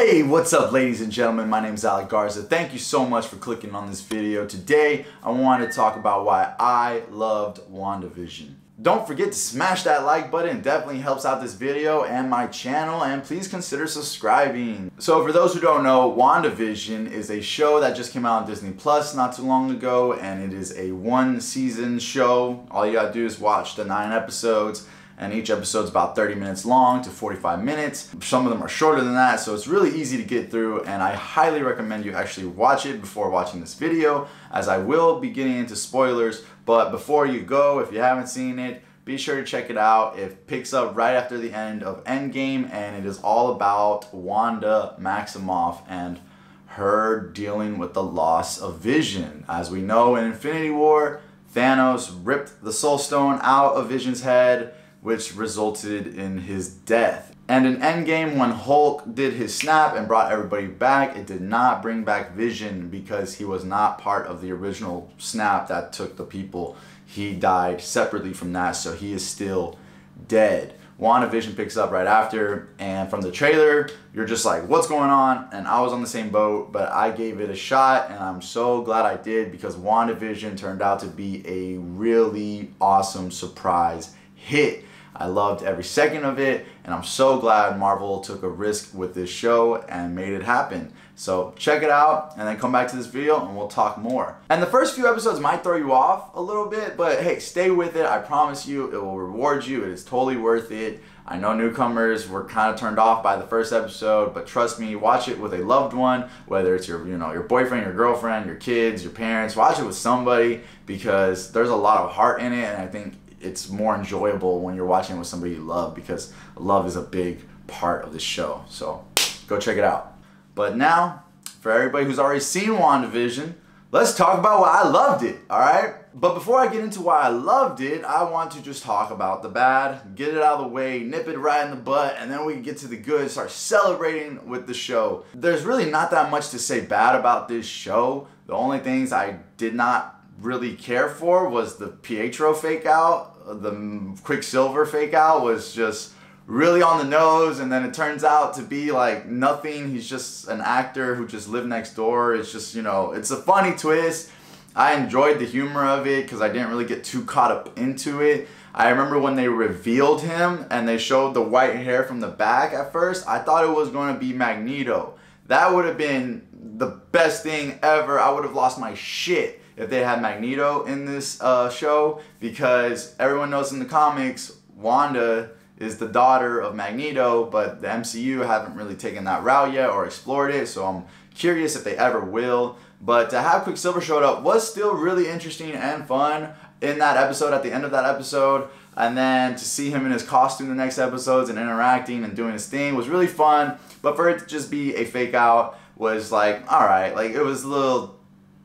Hey, what's up ladies and gentlemen? My name is Alec Garza. Thank you so much for clicking on this video. Today, I want to talk about why I loved WandaVision. Don't forget to smash that like button. It definitely helps out this video and my channel and please consider subscribing. So for those who don't know, WandaVision is a show that just came out on Disney Plus not too long ago and it is a one season show. All you gotta do is watch the nine episodes and each episode's about 30 minutes long to 45 minutes. Some of them are shorter than that, so it's really easy to get through, and I highly recommend you actually watch it before watching this video, as I will be getting into spoilers, but before you go, if you haven't seen it, be sure to check it out. It picks up right after the end of Endgame, and it is all about Wanda Maximoff and her dealing with the loss of vision. As we know in Infinity War, Thanos ripped the Soul Stone out of Vision's head, which resulted in his death. And in Endgame, when Hulk did his snap and brought everybody back, it did not bring back Vision because he was not part of the original snap that took the people. He died separately from that, so he is still dead. WandaVision picks up right after, and from the trailer, you're just like, what's going on? And I was on the same boat, but I gave it a shot, and I'm so glad I did because WandaVision turned out to be a really awesome surprise hit. I loved every second of it, and I'm so glad Marvel took a risk with this show and made it happen. So check it out, and then come back to this video, and we'll talk more. And the first few episodes might throw you off a little bit, but hey, stay with it. I promise you, it will reward you. It is totally worth it. I know newcomers were kind of turned off by the first episode, but trust me, watch it with a loved one, whether it's your, you know, your boyfriend, your girlfriend, your kids, your parents. Watch it with somebody because there's a lot of heart in it, and I think it's more enjoyable when you're watching with somebody you love because love is a big part of the show. So go check it out. But now, for everybody who's already seen WandaVision, let's talk about why I loved it, alright? But before I get into why I loved it, I want to just talk about the bad, get it out of the way, nip it right in the butt, and then we can get to the good, start celebrating with the show. There's really not that much to say bad about this show. The only things I did not really care for was the Pietro fake out. The Quicksilver fake out was just really on the nose and then it turns out to be like nothing. He's just an actor who just lived next door. It's just, you know, it's a funny twist. I enjoyed the humor of it because I didn't really get too caught up into it. I remember when they revealed him and they showed the white hair from the back at first, I thought it was going to be Magneto. That would have been the best thing ever. I would have lost my shit if they had Magneto in this uh, show because everyone knows in the comics Wanda is the daughter of Magneto, but the MCU haven't really taken that route yet or explored it, so I'm curious if they ever will. But to have Quicksilver showed up was still really interesting and fun in that episode, at the end of that episode. And then to see him in his costume the next episodes and interacting and doing his thing was really fun. But for it to just be a fake out was like, alright, like it was a little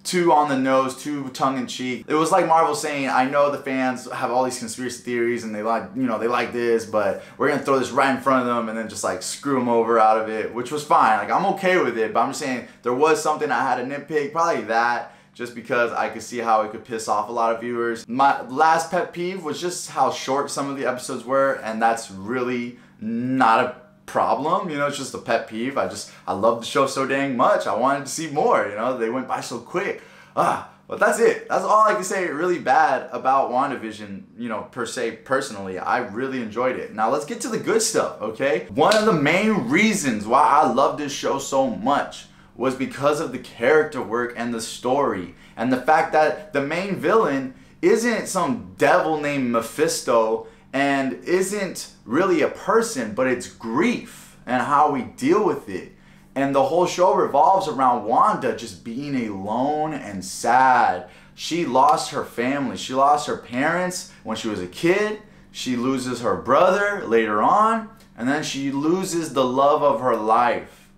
too on the nose, too tongue in cheek. It was like Marvel saying, I know the fans have all these conspiracy theories and they like, you know, they like this, but we're gonna throw this right in front of them and then just like screw them over out of it, which was fine. Like I'm okay with it, but I'm just saying there was something I had a nitpick, probably that just because I could see how it could piss off a lot of viewers. My last pet peeve was just how short some of the episodes were, and that's really not a problem. You know, it's just a pet peeve. I just, I love the show so dang much. I wanted to see more, you know, they went by so quick. Ah, but that's it. That's all I can say really bad about WandaVision, you know, per se, personally. I really enjoyed it. Now let's get to the good stuff, okay? One of the main reasons why I love this show so much was because of the character work and the story. And the fact that the main villain isn't some devil named Mephisto and isn't really a person, but it's grief and how we deal with it. And the whole show revolves around Wanda just being alone and sad. She lost her family. She lost her parents when she was a kid. She loses her brother later on. And then she loses the love of her life.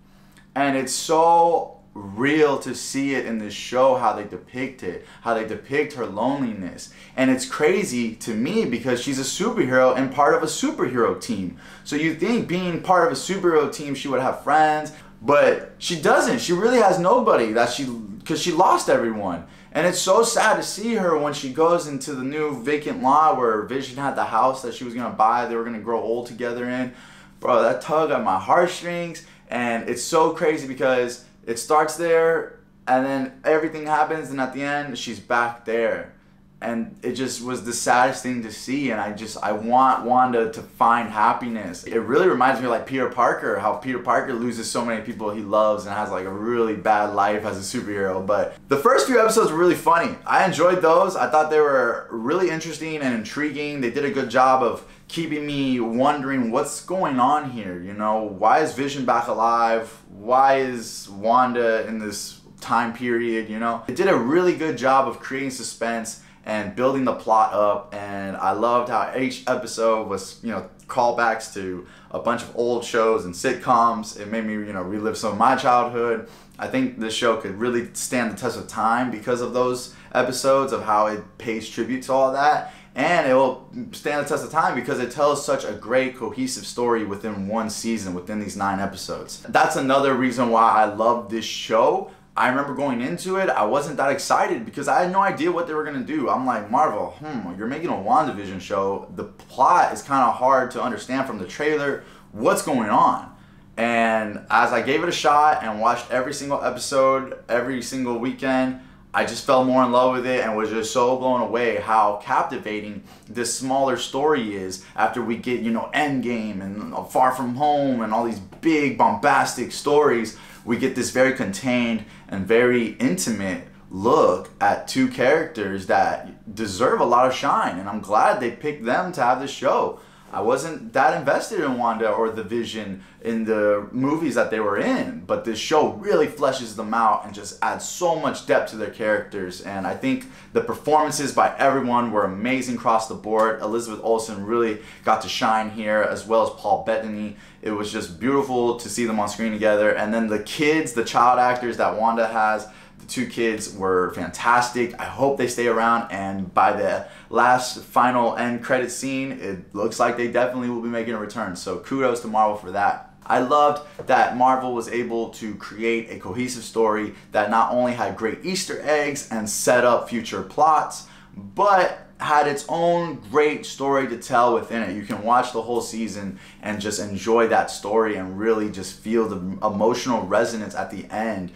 And it's so real to see it in this show how they depict it how they depict her loneliness. And it's crazy to me because she's a superhero and part of a superhero team. So you think being part of a superhero team she would have friends but she doesn't. She really has nobody that she because she lost everyone. And it's so sad to see her when she goes into the new vacant lot where vision had the house that she was going to buy they were going to grow old together in. Bro that tug at my heartstrings And it's so crazy because it starts there and then everything happens and at the end she's back there. And it just was the saddest thing to see and i just i want wanda to find happiness. It really reminds me like peter parker how peter parker loses so many people he loves and has like a really bad life as a superhero. But the first few episodes were really funny. I enjoyed those. I thought they were really interesting and intriguing. They did a good job of keeping me wondering what's going on here you know why is vision back alive why is wanda in this time period you know it did a really good job of creating suspense and building the plot up. And I loved how each episode was, you know, callbacks to a bunch of old shows and sitcoms. It made me, you know, relive some of my childhood. I think this show could really stand the test of time because of those episodes of how it pays tribute to all that. And it will stand the test of time because it tells such a great cohesive story within one season, within these nine episodes. That's another reason why I love this show I remember going into it, I wasn't that excited because I had no idea what they were gonna do. I'm like, Marvel, hmm, you're making a WandaVision show. The plot is kind of hard to understand from the trailer. What's going on? And as I gave it a shot and watched every single episode every single weekend, I just fell more in love with it and was just so blown away how captivating this smaller story is after we get, you know, Endgame and Far From Home and all these big bombastic stories. We get this very contained and very intimate look at two characters that deserve a lot of shine. And I'm glad they picked them to have this show. I wasn't that invested in Wanda or the Vision in the movies that they were in, but this show really fleshes them out and just adds so much depth to their characters. And I think the performances by everyone were amazing across the board. Elizabeth Olsen really got to shine here, as well as Paul Bettany. It was just beautiful to see them on screen together. And then the kids, the child actors that Wanda has, the two kids were fantastic. I hope they stay around. And by the last final end credit scene, it looks like they definitely will be making a return. So kudos to Marvel for that. I loved that Marvel was able to create a cohesive story that not only had great Easter eggs and set up future plots, but had its own great story to tell within it. You can watch the whole season and just enjoy that story and really just feel the emotional resonance at the end.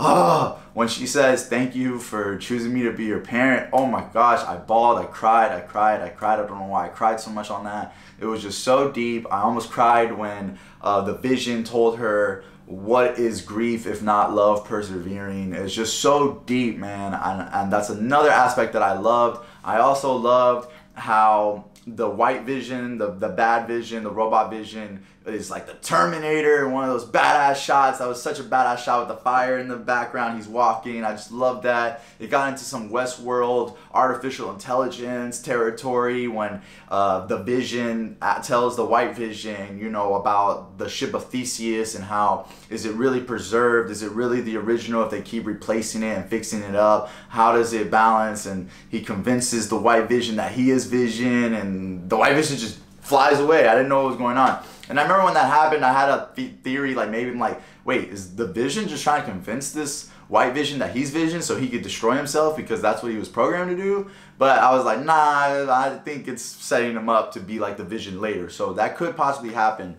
Oh, when she says, Thank you for choosing me to be your parent. Oh my gosh, I bawled, I cried, I cried, I cried. I don't know why I cried so much on that. It was just so deep. I almost cried when uh, the vision told her what is grief if not love persevering it's just so deep man and, and that's another aspect that i loved i also loved how the white vision, the, the bad vision, the robot vision is like the Terminator, one of those badass shots. That was such a badass shot with the fire in the background. He's walking. I just love that. It got into some Westworld artificial intelligence territory when uh, the vision uh, tells the white vision, you know, about the ship of Theseus and how is it really preserved? Is it really the original if they keep replacing it and fixing it up? How does it balance? And he convinces the white vision that he is vision and the white vision just flies away. I didn't know what was going on. And I remember when that happened, I had a th- theory like maybe I'm like, wait, is the vision just trying to convince this white vision that he's vision so he could destroy himself because that's what he was programmed to do? But I was like, nah, I think it's setting him up to be like the vision later. So that could possibly happen.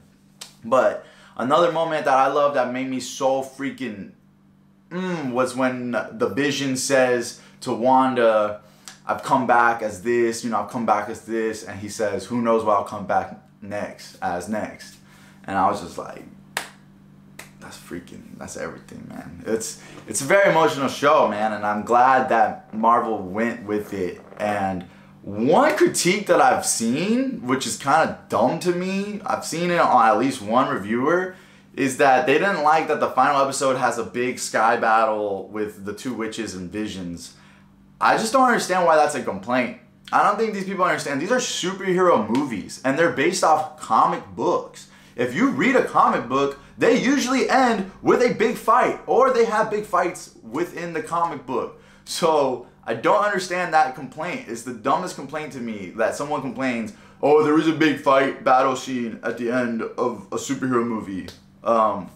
But another moment that I love that made me so freaking mm, was when the vision says to Wanda, I've come back as this, you know, I've come back as this, and he says, who knows what I'll come back next as next, and I was just like, that's freaking, that's everything, man. It's it's a very emotional show, man, and I'm glad that Marvel went with it. And one critique that I've seen, which is kind of dumb to me, I've seen it on at least one reviewer, is that they didn't like that the final episode has a big sky battle with the two witches and visions I just don't understand why that's a complaint. I don't think these people understand. These are superhero movies and they're based off comic books. If you read a comic book, they usually end with a big fight or they have big fights within the comic book. So I don't understand that complaint. It's the dumbest complaint to me that someone complains, oh, there is a big fight battle scene at the end of a superhero movie. Um,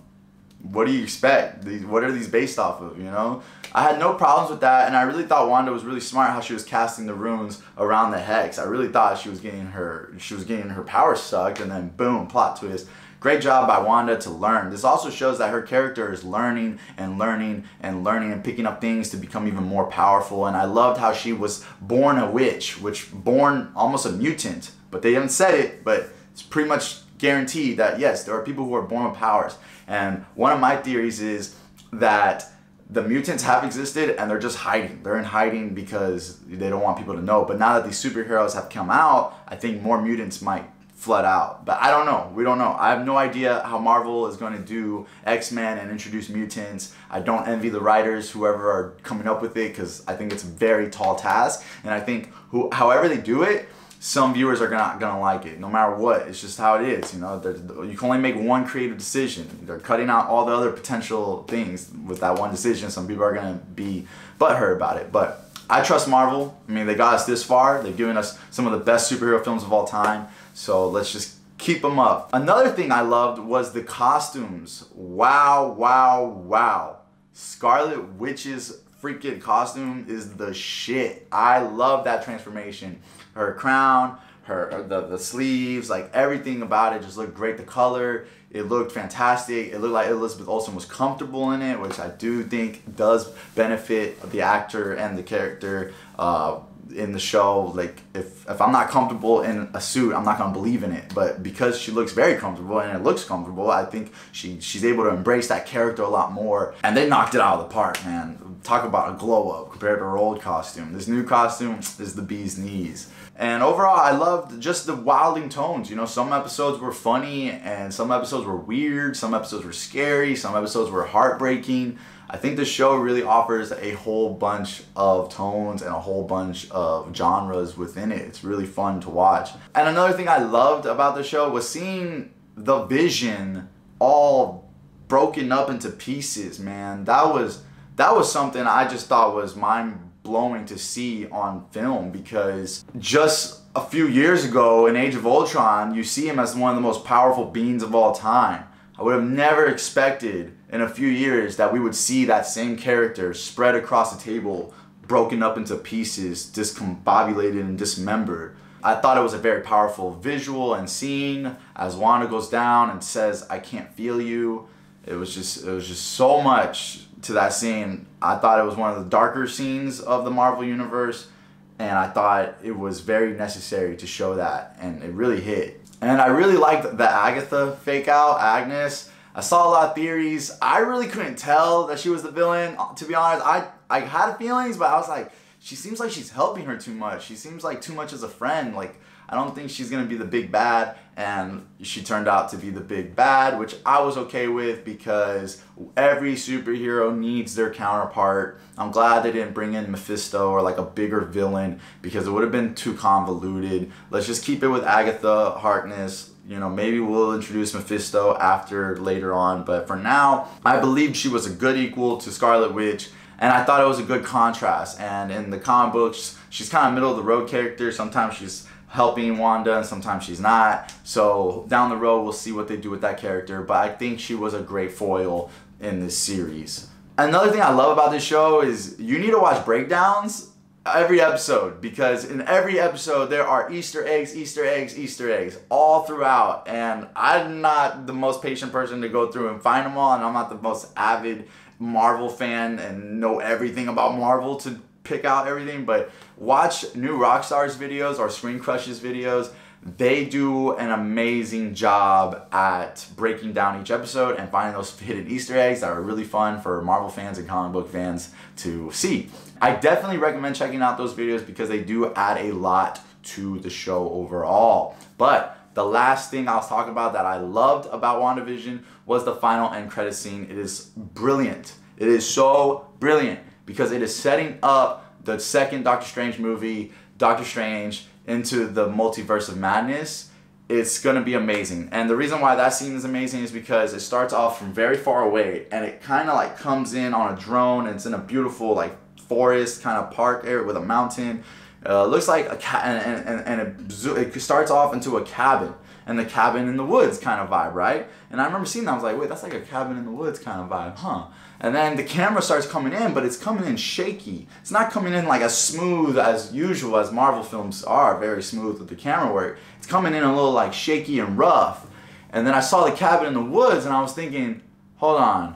what do you expect? These, what are these based off of, you know? I had no problems with that, and I really thought Wanda was really smart how she was casting the runes around the hex. I really thought she was getting her she was getting her power sucked, and then boom, plot twist. great job by Wanda to learn. This also shows that her character is learning and learning and learning and picking up things to become even more powerful. And I loved how she was born a witch, which born almost a mutant, but they haven't said it, but it's pretty much guaranteed that yes, there are people who are born with powers. And one of my theories is that the mutants have existed and they're just hiding. They're in hiding because they don't want people to know. But now that these superheroes have come out, I think more mutants might flood out. But I don't know. We don't know. I have no idea how Marvel is going to do X-Men and introduce mutants. I don't envy the writers, whoever are coming up with it, because I think it's a very tall task. And I think who, however they do it, some viewers are not gonna like it, no matter what. It's just how it is, you know. you can only make one creative decision. They're cutting out all the other potential things with that one decision. Some people are gonna be butthurt about it, but I trust Marvel. I mean, they got us this far. They've given us some of the best superhero films of all time. So let's just keep them up. Another thing I loved was the costumes. Wow, wow, wow. Scarlet Witch's freaking costume is the shit. I love that transformation her crown, her the, the sleeves, like everything about it just looked great. The color, it looked fantastic. It looked like Elizabeth Olsen was comfortable in it, which I do think does benefit the actor and the character uh, in the show. Like if if I'm not comfortable in a suit, I'm not gonna believe in it. But because she looks very comfortable and it looks comfortable, I think she she's able to embrace that character a lot more. And they knocked it out of the park, man. Talk about a glow up compared to her old costume. This new costume is the bee's knees. And overall, I loved just the wilding tones. You know, some episodes were funny and some episodes were weird, some episodes were scary, some episodes were heartbreaking. I think the show really offers a whole bunch of tones and a whole bunch of genres within it. It's really fun to watch. And another thing I loved about the show was seeing the vision all broken up into pieces, man. That was that was something I just thought was mind blowing to see on film because just a few years ago in Age of Ultron, you see him as one of the most powerful beings of all time. I would have never expected in a few years that we would see that same character spread across the table, broken up into pieces, discombobulated and dismembered. I thought it was a very powerful visual and scene as Wanda goes down and says, I can't feel you. It was just it was just so much to that scene. I thought it was one of the darker scenes of the Marvel universe, and I thought it was very necessary to show that, and it really hit. And I really liked the Agatha fake out, Agnes. I saw a lot of theories. I really couldn't tell that she was the villain. To be honest, I I had feelings, but I was like, she seems like she's helping her too much. She seems like too much as a friend. Like I don't think she's gonna be the big bad, and she turned out to be the big bad, which I was okay with because every superhero needs their counterpart. I'm glad they didn't bring in Mephisto or like a bigger villain because it would have been too convoluted. Let's just keep it with Agatha Harkness. You know, maybe we'll introduce Mephisto after later on, but for now, I believe she was a good equal to Scarlet Witch and I thought it was a good contrast. And in the comic books, she's kind of middle of the road character. Sometimes she's helping Wanda and sometimes she's not. So down the road, we'll see what they do with that character. But I think she was a great foil in this series. Another thing I love about this show is you need to watch breakdowns every episode because in every episode there are Easter eggs, Easter eggs, Easter eggs all throughout. And I'm not the most patient person to go through and find them all, and I'm not the most avid Marvel fan and know everything about Marvel to pick out everything, but watch New Rockstars videos or Screen Crushes videos. They do an amazing job at breaking down each episode and finding those hidden Easter eggs that are really fun for Marvel fans and comic book fans to see. I definitely recommend checking out those videos because they do add a lot to the show overall. But the last thing I was talking about that I loved about WandaVision was the final end credit scene. It is brilliant. It is so brilliant because it is setting up the second Doctor Strange movie, Doctor Strange, into the multiverse of madness. It's gonna be amazing. And the reason why that scene is amazing is because it starts off from very far away and it kind of like comes in on a drone and it's in a beautiful like forest kind of park area with a mountain. Uh, looks like a cat and, and, and it, it starts off into a cabin and the cabin in the woods kind of vibe, right? And I remember seeing that, I was like, wait, that's like a cabin in the woods kind of vibe, huh? And then the camera starts coming in, but it's coming in shaky. It's not coming in like as smooth as usual as Marvel films are, very smooth with the camera work. It's coming in a little like shaky and rough. And then I saw the cabin in the woods, and I was thinking, hold on,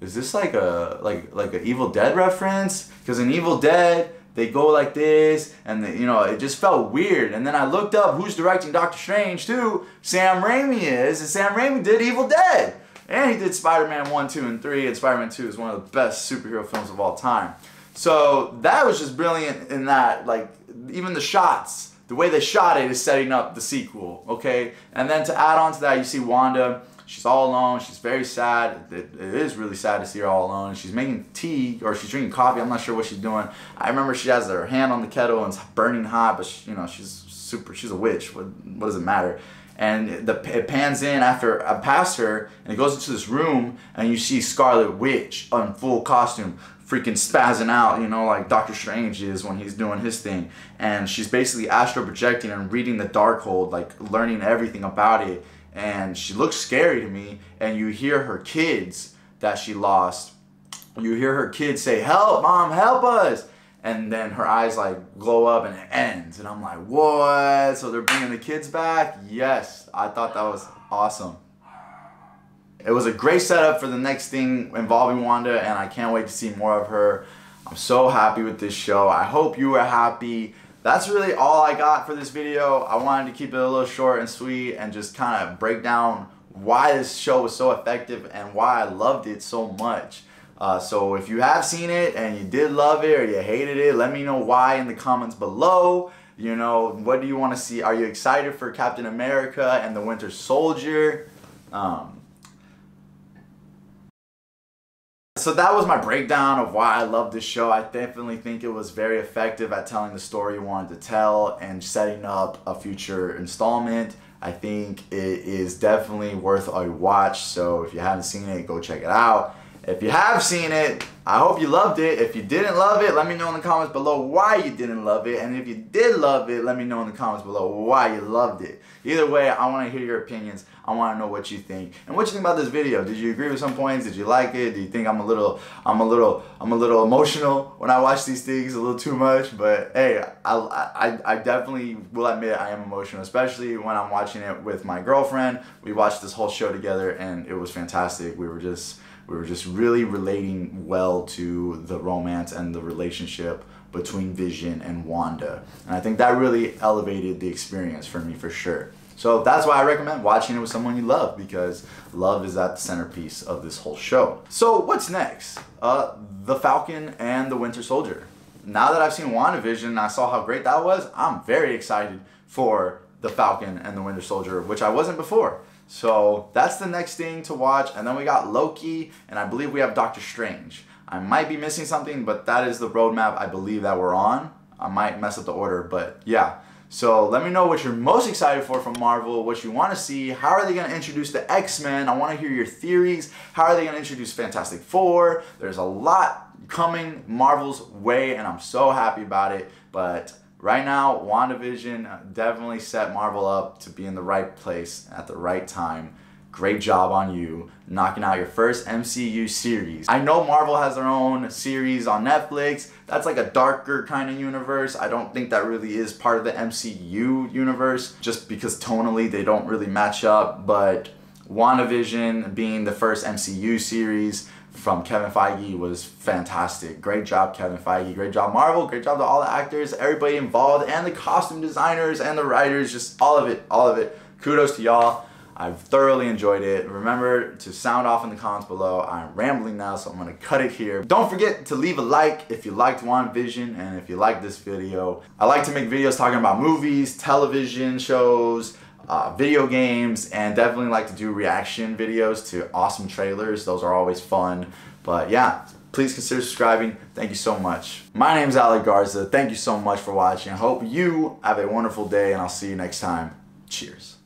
is this like a like like an Evil Dead reference? Because in Evil Dead, they go like this, and you know it just felt weird. And then I looked up who's directing Doctor Strange too. Sam Raimi is, and Sam Raimi did Evil Dead, and he did Spider-Man one, two, and three. And Spider-Man two is one of the best superhero films of all time. So that was just brilliant in that, like even the shots, the way they shot it is setting up the sequel. Okay, and then to add on to that, you see Wanda she's all alone. She's very sad. It, it is really sad to see her all alone. She's making tea or she's drinking coffee. I'm not sure what she's doing. I remember she has her hand on the kettle and it's burning hot, but she, you know she's super. She's a witch. What, what does it matter? And the it pans in after uh, I pass her and it goes into this room and you see Scarlet Witch on full costume freaking spazzing out, you know, like Doctor Strange is when he's doing his thing. And she's basically astral projecting and reading the Darkhold, like learning everything about it and she looks scary to me and you hear her kids that she lost. You hear her kids say help mom help us! And then her eyes like glow up and it ends. And i'm like what? So they're bringing the kids back? Yes. I thought that was awesome. It was a great setup for the next thing involving wanda and i can't wait to see more of her. I'm so happy with this show. I hope you are happy that's really all I got for this video. I wanted to keep it a little short and sweet and just kind of break down why this show was so effective and why I loved it so much. Uh, so if you have seen it and you did love it or you hated it, let me know why in the comments below. You know, what do you want to see? Are you excited for Captain America and the Winter Soldier? Um, So that was my breakdown of why I love this show. I definitely think it was very effective at telling the story you wanted to tell and setting up a future installment. I think it is definitely worth a watch. So if you haven't seen it, go check it out. If you have seen it, I hope you loved it. If you didn't love it, let me know in the comments below why you didn't love it. And if you did love it, let me know in the comments below why you loved it. Either way, I want to hear your opinions. I want to know what you think. And what you think about this video. Did you agree with some points? Did you like it? Do you think I'm a little I'm a little I'm a little emotional when I watch these things a little too much? But hey, I I, I definitely will admit I am emotional, especially when I'm watching it with my girlfriend. We watched this whole show together and it was fantastic. We were just we were just really relating well to the romance and the relationship between Vision and Wanda. And I think that really elevated the experience for me for sure. So that's why I recommend watching it with someone you love because love is at the centerpiece of this whole show. So what's next? Uh, the Falcon and the Winter Soldier. Now that I've seen WandaVision and I saw how great that was, I'm very excited for the Falcon and the Winter Soldier, which I wasn't before. So that's the next thing to watch. And then we got Loki, and I believe we have Doctor Strange. I might be missing something, but that is the roadmap I believe that we're on. I might mess up the order, but yeah. So let me know what you're most excited for from Marvel, what you want to see, how are they going to introduce the X-Men? I want to hear your theories. How are they going to introduce Fantastic Four? There's a lot coming Marvel's way, and I'm so happy about it. But right now, WandaVision uh, definitely set Marvel up to be in the right place at the right time. Great job on you knocking out your first MCU series. I know Marvel has their own series on Netflix. That's like a darker kind of universe. I don't think that really is part of the MCU universe just because tonally they don't really match up. But WandaVision being the first MCU series, from Kevin Feige was fantastic. Great job, Kevin Feige. Great job, Marvel. Great job to all the actors, everybody involved, and the costume designers and the writers. Just all of it, all of it. Kudos to y'all. I've thoroughly enjoyed it. Remember to sound off in the comments below. I'm rambling now, so I'm gonna cut it here. Don't forget to leave a like if you liked WandaVision and if you like this video. I like to make videos talking about movies, television shows, uh, video games, and definitely like to do reaction videos to awesome trailers. Those are always fun. But yeah, please consider subscribing. Thank you so much. My name is Alec Garza. Thank you so much for watching. Hope you have a wonderful day, and I'll see you next time. Cheers.